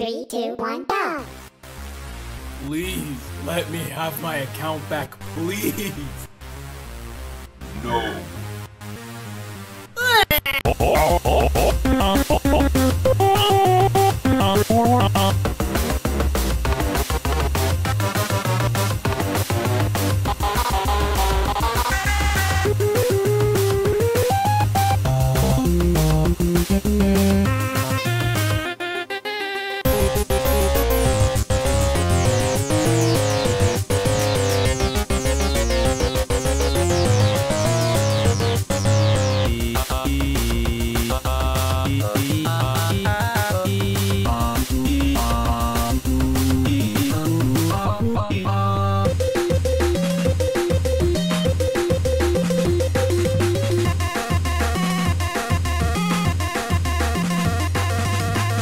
Three, two, one, go! Please, let me have my account back, please! No.